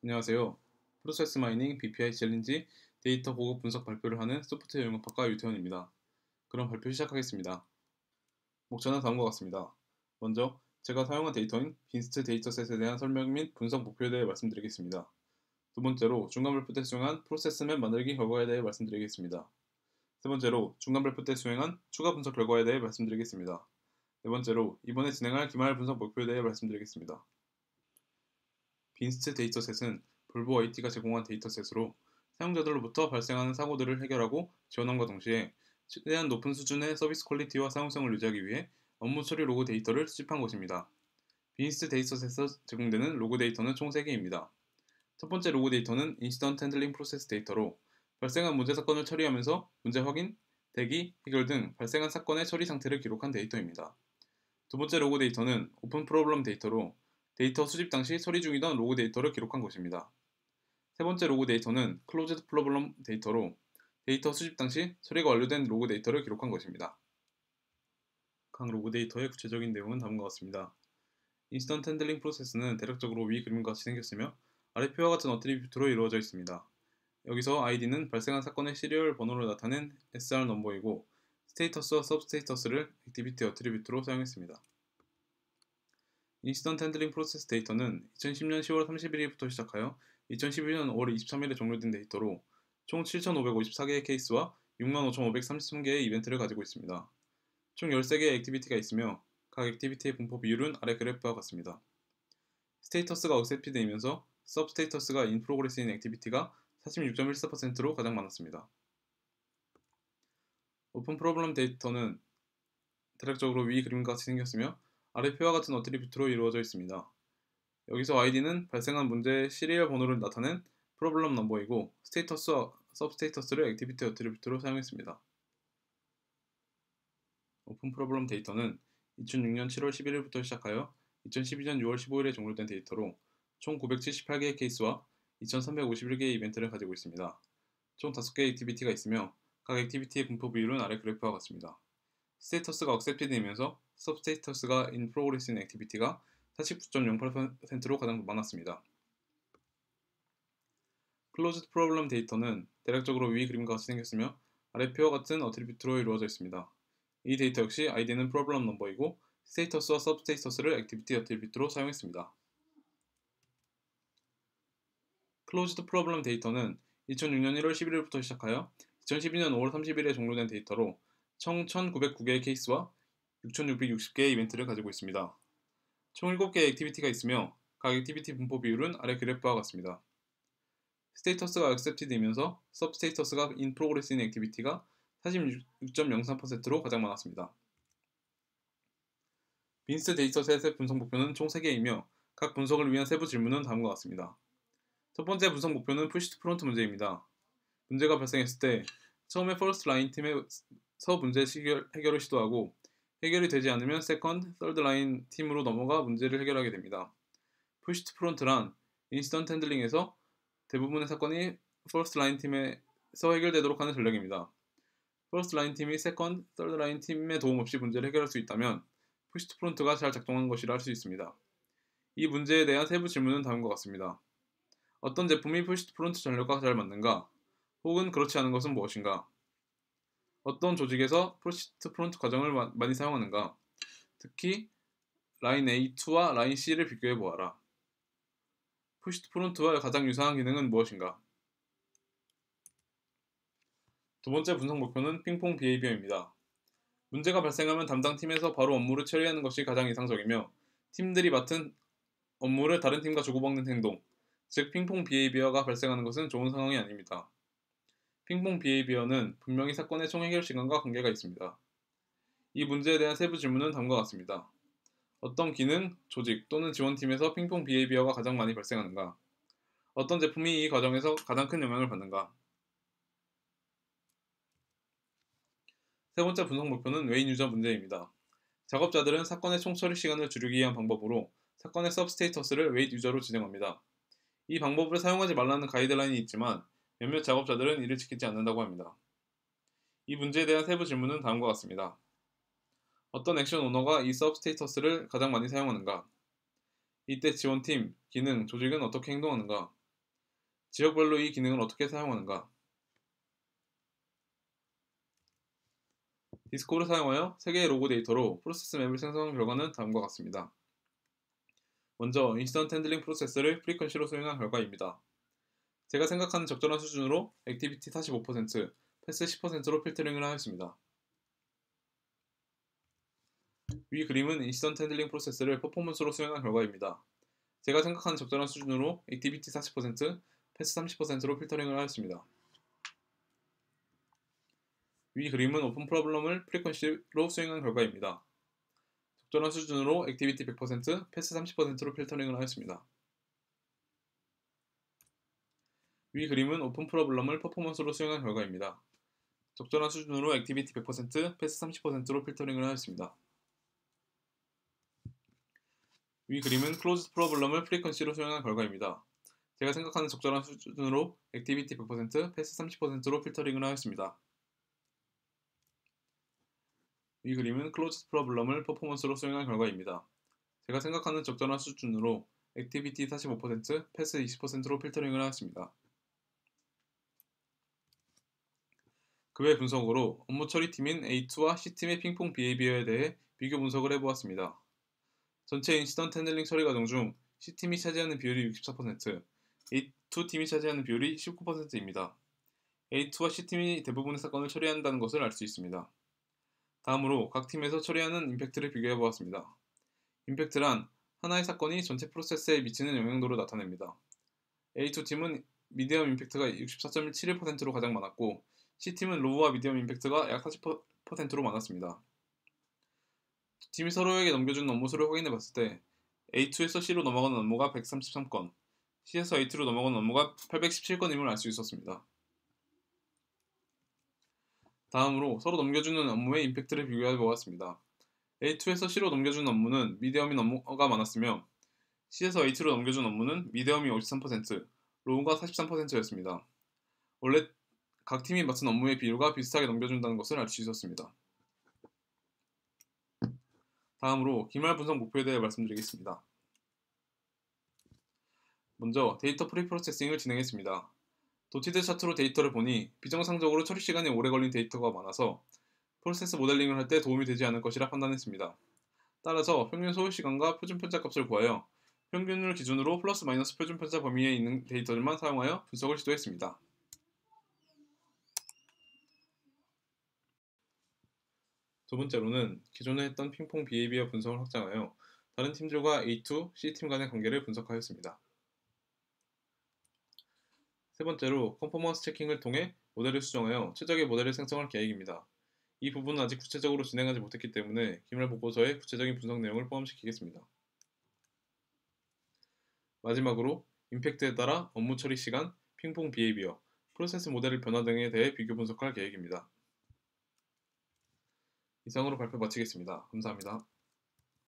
안녕하세요. process mining BPI Challenge 데이터 고급 분석 발표를 하는 소프트웨어융합학과 유태원입니다. 그럼 발표 시작하겠습니다. 목차는 다음과 같습니다. 먼저 제가 사용한 데이터인 VINST dataset에 대한 설명 및 분석 목표에 대해 말씀드리겠습니다. 두 번째로 중간 발표 때 수행한 process map 만들기 결과에 대해 말씀드리겠습니다. 세 번째로 중간 발표 때 수행한 추가 분석 결과에 대해 말씀드리겠습니다. 네 번째로 이번에 진행할 기말 분석 목표에 대해 말씀드리겠습니다. VINST dataset은 볼보 IT가 제공한 dataset으로 사용자들로부터 발생하는 사고들을 해결하고 지원함과 동시에 최대한 높은 수준의 서비스 quality와 사용성을 유지하기 위해 업무 처리 로그 데이터를 수집한 것입니다. VINST dataset에서 제공되는 로그 데이터는 총 3개입니다. 첫 번째 로그 데이터는 incident handling process 데이터로 발생한 문제 사건을 처리하면서 문제 확인, 대기, 해결 등 발생한 사건의 처리 상태를 기록한 데이터입니다. 두 번째 로그 데이터는 open problem 데이터로 데이터 수집 당시 처리 중이던 로그 데이터를 기록한 것입니다. 세 번째 로그 데이터는 closed problem 데이터로 데이터 수집 당시 처리가 완료된 로그 데이터를 기록한 것입니다. 각 로그 데이터의 구체적인 내용은 다음과 같습니다. incident handling process는 대략적으로 위 그림과 같이 생겼으며 아래 표와 같은 attribute로 이루어져 있습니다. 여기서 id는 발생한 사건의 serial 번호를 나타낸 SR 넘버이고 status와 substatus를 activity attribute로 사용했습니다. incident handling process 데이터는 2010년 10월 31일부터 시작하여 2011년 5월 23일에 종료된 데이터로 총 7,554개의 케이스와 65,533개의 이벤트를 가지고 있습니다. 총 13개의 activity가 있으며 각 activity의 분포 비율은 아래 그래프와 같습니다. status가 substatus가 in progress인 activity가 46.14%로 가장 많았습니다. open problem 데이터는 대략적으로 위 그림과 같이 생겼으며 아래 표와 같은 attribute로 이루어져 있습니다. 여기서 id는 발생한 문제의 serial 번호를 나타낸 프로블럼 넘버이고 스테이터스와 서브스테이터스를 액티비티 어트리뷰트로 사용했습니다. open problem 데이터는 2006년 7월 11일부터 시작하여 2012년 6월 15일에 종료된 데이터로 총 978개의 케이스와 2351개의 이벤트를 가지고 있습니다. 총 5개의 activity가 있으며 각 activity의 분포 비율은 아래 그래프와 같습니다. status가 accepted이면서 substatus가 in progress인 activity가 49.08%로 가장 많았습니다. closed problem 데이터는 대략적으로 위 그림과 같이 생겼으며 아래 표와 같은 attribute로 이루어져 있습니다. 이 데이터 역시 id는 problem number이고 status와 substatus를 activity attribute로 사용했습니다. closed problem 데이터는 2006년 1월 11일부터 시작하여 2012년 5월 30일에 종료된 데이터로 총 1,909개의 케이스와 6,660개의 이벤트를 가지고 있습니다. 총 7개의 activity가 있으며 각 activity 분포 비율은 아래 그래프와 같습니다. status가 accepted이면서 substatus가 in progress인 activity가 46.03%로 가장 많았습니다. VINST dataset의 분석 목표는 총 3개이며 각 분석을 위한 세부 질문은 다음과 같습니다. 첫 번째 분석 목표는 push to front 문제입니다. 문제가 발생했을 때 처음에 first line 팀에 서 문제 해결을 시도하고 해결이 되지 않으면 second, third line 팀으로 넘어가 문제를 해결하게 됩니다. push to front란 incident handling에서 대부분의 사건이 first line 팀에서 해결되도록 하는 전략입니다. first line 팀이 second, third line 팀의 도움 없이 문제를 해결할 수 있다면 push to front가 잘 작동한 것이라 할 수 있습니다. 이 문제에 대한 세부 질문은 다음과 같습니다. 어떤 제품이 push to front 전략과 잘 맞는가? 혹은 그렇지 않은 것은 무엇인가? 어떤 조직에서 to front 과정을 많이 사용하는가? 특히 라인 A2와 라인 C를 비교해 보아라. to front와 가장 유사한 기능은 무엇인가? 두 번째 분석 목표는 ping pong behavior입니다. 문제가 발생하면 담당 팀에서 바로 업무를 처리하는 것이 가장 이상적이며 팀들이 맡은 업무를 다른 팀과 주고받는 행동, 즉 ping pong behavior가 발생하는 것은 좋은 상황이 아닙니다. ping pong behavior는 분명히 사건의 총 해결 시간과 관계가 있습니다. 이 문제에 대한 세부 질문은 다음과 같습니다. 어떤 기능, 조직 또는 지원팀에서 ping pong behavior가 가장 많이 발생하는가? 어떤 제품이 이 과정에서 가장 큰 영향을 받는가? 세 번째 분석 목표는 웨인 유저 문제입니다. 작업자들은 사건의 총 처리 시간을 줄이기 위한 방법으로 사건의 sub status를 wait user로 진행합니다. 이 방법을 사용하지 말라는 가이드라인이 있지만 몇몇 작업자들은 이를 지키지 않는다고 합니다. 이 문제에 대한 세부 질문은 다음과 같습니다. 어떤 action owner가 이 sub status를 가장 많이 사용하는가? 이때 지원팀, 기능, 조직은 어떻게 행동하는가? 지역별로 이 기능을 어떻게 사용하는가? Disco를 사용하여 3개의 로그 데이터로 process map을 생성한 결과는 다음과 같습니다. 먼저 incident handling 프로세스를 frequency로 수행한 결과입니다. 제가 생각하는 적절한 수준으로 activity 45%, path 10%로 필터링을 하였습니다. 위 그림은 incident handling 프로세스를 퍼포먼스로 수행한 결과입니다. 제가 생각하는 적절한 수준으로 activity 40%, path 30%로 필터링을 하였습니다. 위 그림은 open problem을 frequency로 수행한 결과입니다. 적절한 수준으로 activity 100%, path 30%로 필터링을 하였습니다. 위 그림은 open problem을 퍼포먼스로 수행한 결과입니다. 적절한 수준으로 activity 100%, path 30%로 필터링을 하였습니다. 위 그림은 close problem을 frequency로 수행한 결과입니다. 제가 생각하는 적절한 수준으로 activity 100%, path 30%로 필터링을 하였습니다. 이 그림은 close problem을 퍼포먼스로 수행한 결과입니다. 제가 생각하는 적절한 수준으로 activity 45%, path 20%로 필터링을 하였습니다. 그 외 분석으로 업무 처리팀인 A2와 C팀의 ping pong behavior에 대해 비교 분석을 해보았습니다. 전체 incident handling 처리 과정 중 C팀이 차지하는 비율이 64%, A2팀이 차지하는 비율이 19%입니다. A2와 C팀이 대부분의 사건을 처리한다는 것을 알 수 있습니다. 다음으로 각 팀에서 처리하는 임팩트를 비교해 보았습니다. 임팩트란 하나의 사건이 전체 프로세스에 미치는 영향도를 나타냅니다. A2팀은 미디엄 임팩트가 64.71%로 가장 많았고 C팀은 로우와 미디엄 임팩트가 약 40%로 많았습니다. 팀이 서로에게 넘겨준 업무 수를 확인해 봤을 때 A2에서 C로 넘어가는 업무가 133건, C에서 A2로 넘어가는 업무가 817건임을 알 수 있었습니다. 다음으로 서로 넘겨주는 업무의 임팩트를 비교해 보았습니다. A2에서 C로 넘겨주는 업무는 medium인 업무가 많았으며 C에서 A2로 넘겨준 업무는 medium이 53%, low가 43%였습니다. 원래 각 팀이 맡은 업무의 비율과 비슷하게 넘겨준다는 것을 알 수 있었습니다. 다음으로 기말 분석 목표에 대해 말씀드리겠습니다. 먼저 데이터 preprocessing을 진행했습니다. dotted chart로 데이터를 보니 비정상적으로 처리 시간이 오래 걸린 데이터가 많아서 프로세스 모델링을 할 때 도움이 되지 않을 것이라 판단했습니다. 따라서 평균 소요 시간과 표준 편차 값을 구하여 평균을 기준으로 플러스 마이너스 표준 편차 범위에 있는 데이터들만 사용하여 분석을 시도했습니다. 두 번째로는 기존에 했던 ping pong behavior 분석을 확장하여 다른 팀들과 A2, C팀 간의 관계를 분석하였습니다. 세 번째로 conformance checking을 통해 모델을 수정하여 최적의 모델을 생성할 계획입니다. 이 부분은 아직 구체적으로 진행하지 못했기 때문에 기말 보고서에 구체적인 분석 내용을 포함시키겠습니다. 마지막으로 임팩트에 따라 업무 처리 시간, 핑퐁 비헤이비어, 프로세스 모델의 변화 등에 대해 비교 분석할 계획입니다. 이상으로 발표 마치겠습니다. 감사합니다.